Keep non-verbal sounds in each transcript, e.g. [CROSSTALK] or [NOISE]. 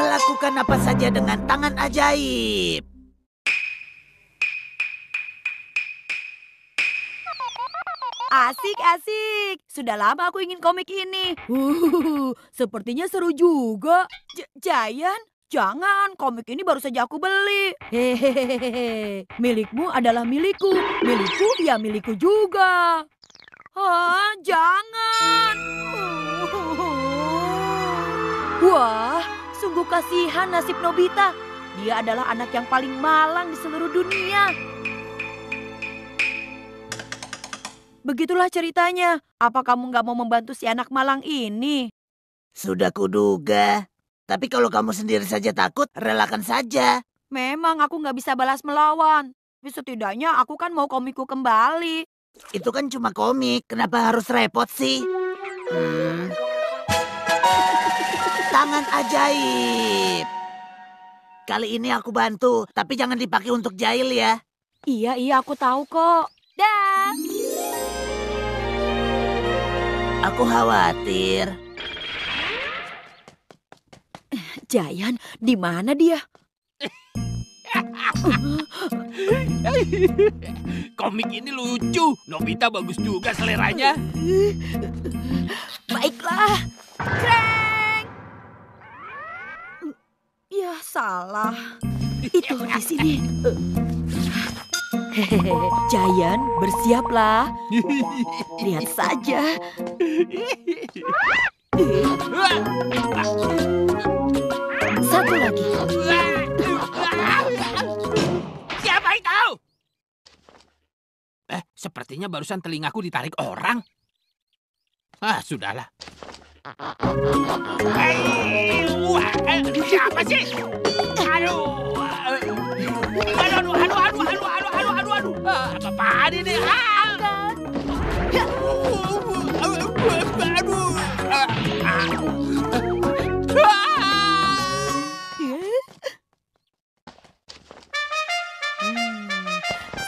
Melakukan apa saja dengan tangan ajaib. Asik, asik. Sudah lama aku ingin komik ini. Uh, sepertinya seru juga. J Jayan, jangan. Komik ini baru saja aku beli. Hehehe. Milikmu adalah milikku. Milikku ya milikku juga. Ah, jangan. Wah, sungguh kasihan nasib Nobita. Dia adalah anak yang paling malang di seluruh dunia. Begitulah ceritanya. Apa kamu nggak mau membantu si anak malang ini? Sudah kuduga. Tapi kalau kamu sendiri saja takut, relakan saja. Memang aku nggak bisa balas melawan. Tapi setidaknya aku kan mau komikku kembali. Itu kan cuma komik. Kenapa harus repot sih? Hmm. Tangan ajaib. Kali ini aku bantu, tapi jangan dipakai untuk jahil ya. Iya, iya aku tahu kok. Dah. Aku khawatir. Jayan, di mana dia? Komik ini lucu. Nobita bagus juga seleranya. Baiklah. Kreng. Ya, salah. Itu di sini. Hehehe, Jayan, bersiaplah. Lihat saja. Satu lagi. Siapa itu? Eh, sepertinya barusan telingaku ditarik orang. Ah, sudahlah. Hei, wah, eh, siapa sih? Aduh, eh, aduh, aduh, aduh, aduh, aduh, aduh, aduh, aduh, aduh. Ah, apa-apaan ini? Aduh,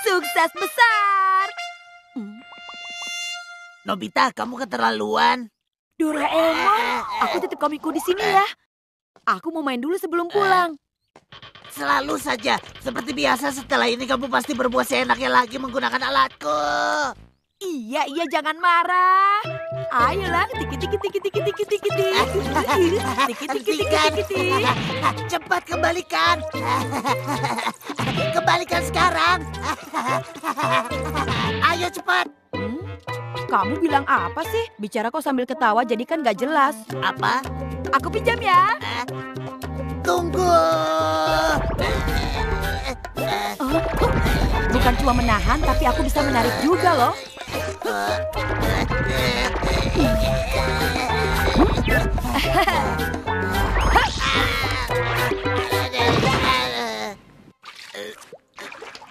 Sukses besar. Nobita, kamu keterlaluan. Doraemon, aku titip komikku di sini ya. Aku mau main dulu sebelum pulang. Selalu saja, seperti biasa setelah ini kamu pasti berbuat seenaknya lagi menggunakan alatku. Iya, iya jangan marah. Ayolah, tiki tiki tiki tiki tiki tiki tiki. Tiki tiki tiki tiki. Cepat kembalikan. Kembalikan sekarang. Ayo cepat. Kamu bilang apa sih? Bicara kok sambil ketawa jadi kan gak jelas. Apa? Aku pinjam ya. Tunggu. Oh, bukan cuma menahan, tapi aku bisa menarik juga loh.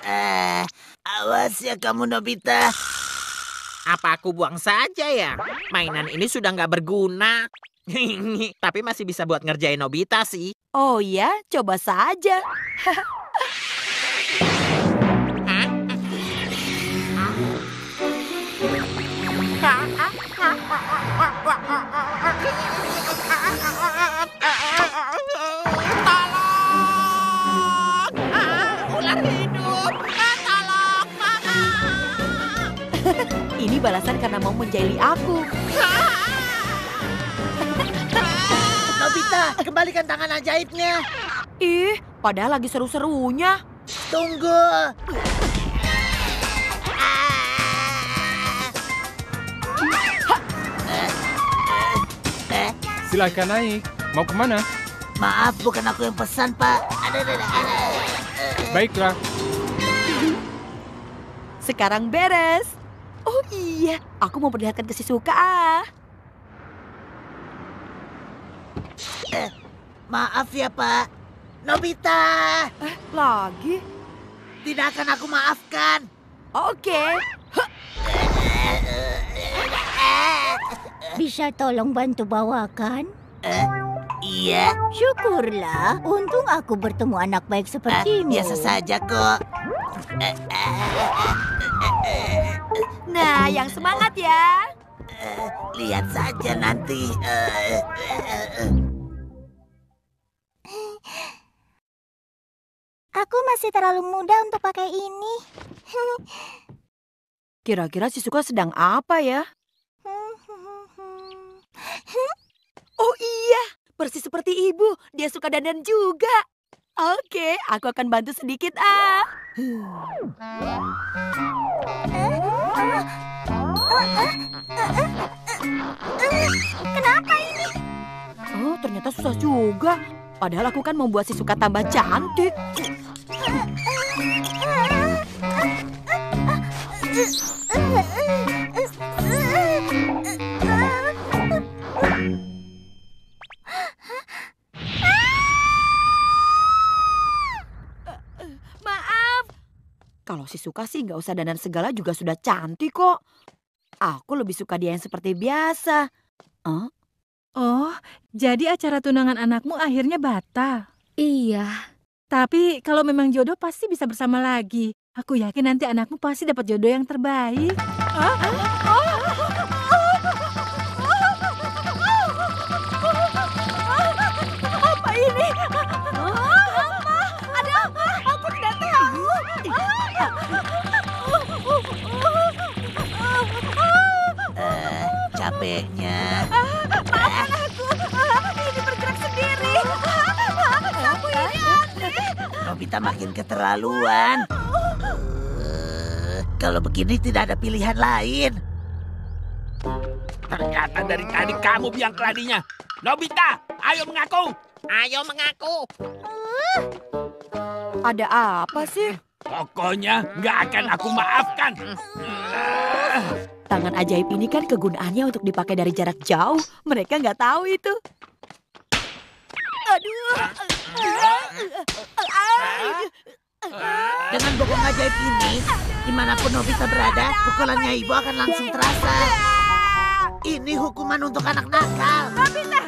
Eh, awas ya kamu Nobita. Apa aku buang saja ya? Mainan ini sudah nggak berguna. [LAUGHS] Tapi masih bisa buat ngerjain Nobita sih. Oh ya, coba saja. Tolong! [LAUGHS] balasan karena mau menjahili aku. Nobita, kembalikan tangan ajaibnya. Ih, padahal lagi seru-serunya. Tunggu. Eh, Silakan naik. Mau ke mana? maaf, bukan aku yang pesan, Pak. Baiklah. Sekarang beres. Oh iya, aku mau perlihatkan ke si Suka ah. Maaf ya, Pak. Nobita, Eh, lagi? tidak akan aku maafkan. Oke. Bisa tolong bantu bawakan? Eh, iya, Syukurlah, untung aku bertemu anak baik sepertimu. biasa saja kok. Eh, Nah, yang semangat ya. Eh, lihat saja nanti. Eh, eh, Aku masih terlalu muda untuk pakai ini. [LAUGHS] Kira-kira si Suka sedang apa ya? [LAUGHS] Oh iya, persis seperti ibu. Dia suka dandan juga. Oke, aku akan bantu sedikit ah. Kenapa ini? Oh, ternyata susah juga. Padahal aku kan membuat si suka tambah cantik. Maaf. Kalau si suka sih nggak usah dandan segala juga sudah cantik kok. Aku lebih suka dia yang seperti biasa. Oh, jadi acara tunangan anakmu akhirnya batal. Iya, Tapi kalau memang jodoh pasti bisa bersama lagi. Aku yakin nanti anakmu pasti dapat jodoh yang terbaik. Apa capeknya. Ini bergerak sendiri. Sapu ini Nobita makin keterlaluan. Eh, kalau begini tidak ada pilihan lain. Ternyata dari tadi kamu biang keladinya. Nobita, ayo mengaku. Ayo mengaku. Ada apa sih? Pokoknya nggak akan aku maafkan. Tangan ajaib ini kan kegunaannya untuk dipakai dari jarak jauh. Mereka nggak tahu itu. Aduh. Dengan bokong ajaib ini, di mana pun Nobita berada, pukulannya ibu akan langsung terasa. Ini hukuman untuk anak nakal. Nobita!